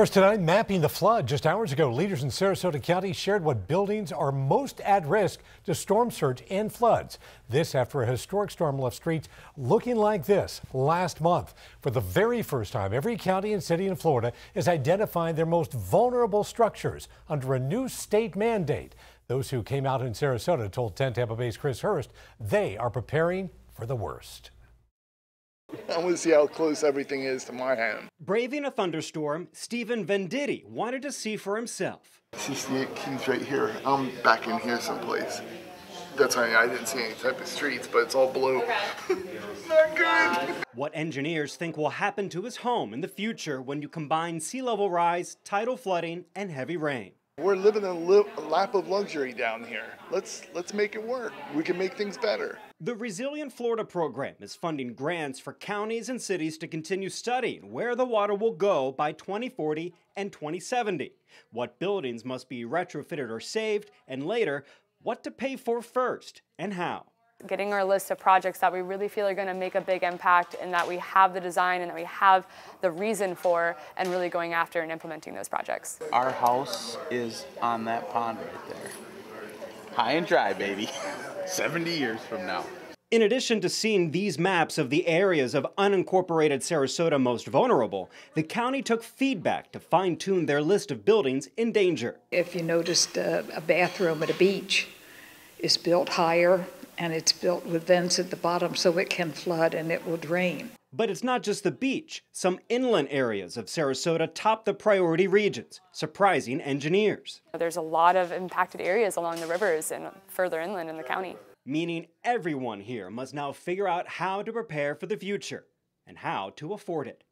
First tonight, mapping the flood. Just hours ago, leaders in Sarasota County shared what buildings are most at risk to storm surge and floods. This after a historic storm left streets looking like this last month. For the very first time, every county and city in Florida is identifying their most vulnerable structures under a new state mandate. Those who came out in Sarasota told 10 Tampa Bay's Chris Hurst they are preparing for the worst. I want to see how close everything is to my home. Braving a thunderstorm, Stephen Venditti wanted to see for himself. 68 Kings right here. I'm back in here someplace. That's why I didn't see any type of streets, but it's all blue. Not good. What engineers think will happen to his home in the future when you combine sea level rise, tidal flooding, and heavy rain. We're living a, li lap of luxury down here. Let's let's make it work. We can make things better. The Resilient Florida program is funding grants for counties and cities to continue studying where the water will go by 2040 and 2070, what buildings must be retrofitted or saved, and later, what to pay for first and how getting our list of projects that we really feel are going to make a big impact and that we have the design and that we have the reason for and really going after and implementing those projects. Our house is on that pond right there. High and dry, baby. 70 years from now. In addition to seeing these maps of the areas of unincorporated Sarasota most vulnerable, the county took feedback to fine tune their list of buildings in danger. If you noticed uh, a bathroom at a beach is built higher and it's built with vents at the bottom so it can flood and it will drain. But it's not just the beach. Some inland areas of Sarasota top the priority regions, surprising engineers. There's a lot of impacted areas along the rivers and further inland in the county. Meaning everyone here must now figure out how to prepare for the future and how to afford it.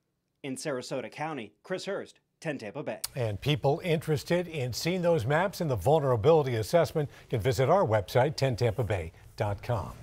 In Sarasota County, Chris Hurst, 10 Tampa Bay. And people interested in seeing those maps and the vulnerability assessment can visit our website, 10tampabay.com.